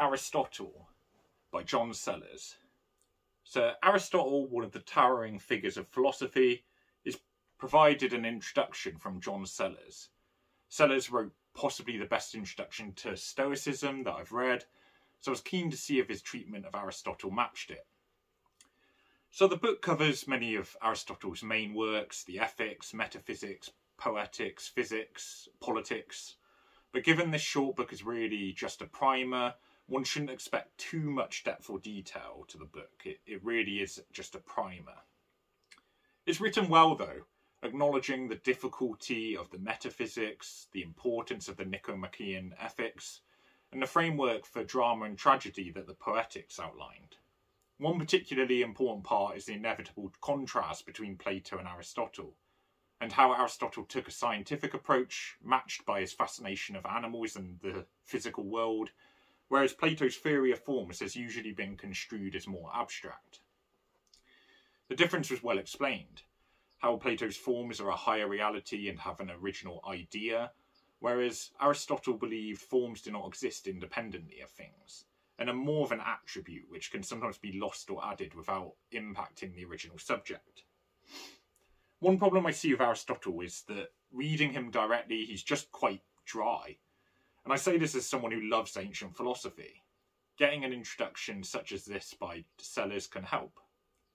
Aristotle by John Sellars. So, Aristotle, one of the towering figures of philosophy, is provided an introduction from John Sellars. Sellars wrote possibly the best introduction to Stoicism that I've read, so I was keen to see if his treatment of Aristotle matched it. So, the book covers many of Aristotle's main works the ethics, metaphysics, poetics, physics, politics. But given this short book is really just a primer, one shouldn't expect too much depth or detail to the book. It, it really is just a primer. It's written well though, acknowledging the difficulty of the metaphysics, the importance of the Nicomachean ethics, and the framework for drama and tragedy that the Poetics outlined. One particularly important part is the inevitable contrast between Plato and Aristotle, and how Aristotle took a scientific approach matched by his fascination of animals and the physical world, whereas Plato's theory of forms has usually been construed as more abstract. The difference was well explained. How Plato's forms are a higher reality and have an original idea, whereas Aristotle believed forms do not exist independently of things, and are more of an attribute which can sometimes be lost or added without impacting the original subject. One problem I see with Aristotle is that reading him directly, he's just quite dry and I say this as someone who loves ancient philosophy. Getting an introduction such as this by Sellars can help.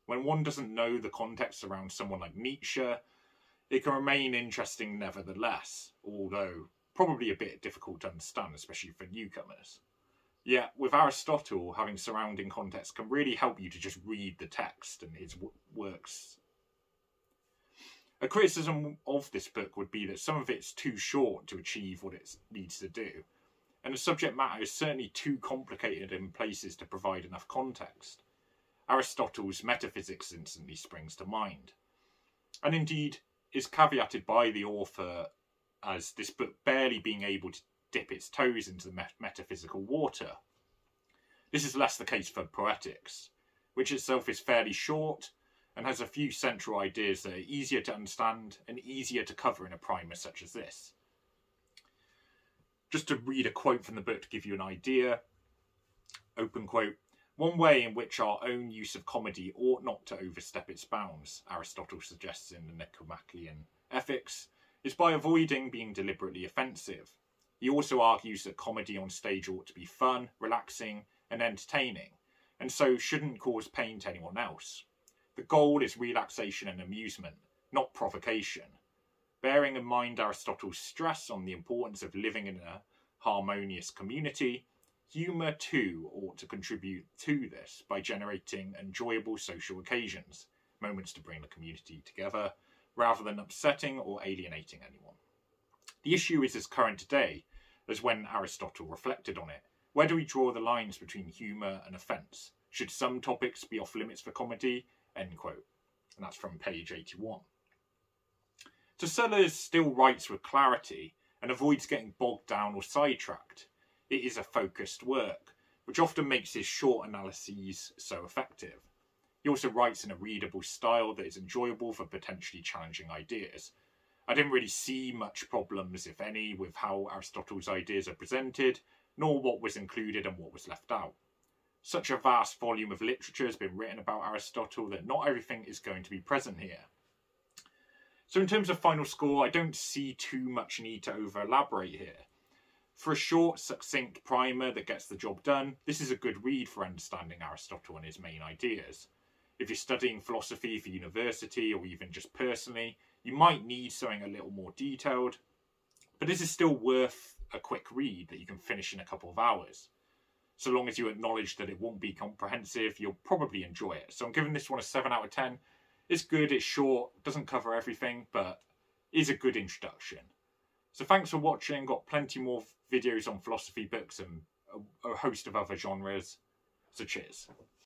When one doesn't know the context around someone like Nietzsche, it can remain interesting nevertheless, although probably a bit difficult to understand, especially for newcomers. Yet, with Aristotle, having surrounding context can really help you to just read the text and his works a criticism of this book would be that some of it's too short to achieve what it needs to do, and the subject matter is certainly too complicated in places to provide enough context. Aristotle's metaphysics instantly springs to mind, and indeed is caveated by the author as this book barely being able to dip its toes into the met metaphysical water. This is less the case for Poetics, which itself is fairly short and has a few central ideas that are easier to understand and easier to cover in a primer such as this. Just to read a quote from the book to give you an idea, open quote, one way in which our own use of comedy ought not to overstep its bounds, Aristotle suggests in the Nicomachean Ethics, is by avoiding being deliberately offensive. He also argues that comedy on stage ought to be fun, relaxing, and entertaining, and so shouldn't cause pain to anyone else. The goal is relaxation and amusement, not provocation. Bearing in mind Aristotle's stress on the importance of living in a harmonious community, humour too ought to contribute to this by generating enjoyable social occasions, moments to bring the community together, rather than upsetting or alienating anyone. The issue is as current today as when Aristotle reflected on it. Where do we draw the lines between humour and offence? Should some topics be off limits for comedy End quote. And that's from page 81. So Sellars still writes with clarity and avoids getting bogged down or sidetracked. It is a focused work, which often makes his short analyses so effective. He also writes in a readable style that is enjoyable for potentially challenging ideas. I didn't really see much problems, if any, with how Aristotle's ideas are presented, nor what was included and what was left out such a vast volume of literature has been written about Aristotle that not everything is going to be present here. So in terms of final score, I don't see too much need to over elaborate here. For a short, succinct primer that gets the job done, this is a good read for understanding Aristotle and his main ideas. If you're studying philosophy for university or even just personally, you might need something a little more detailed, but this is still worth a quick read that you can finish in a couple of hours so long as you acknowledge that it won't be comprehensive, you'll probably enjoy it. So I'm giving this one a 7 out of 10. It's good, it's short, doesn't cover everything, but is a good introduction. So thanks for watching, got plenty more videos on philosophy books and a, host of other genres. So cheers.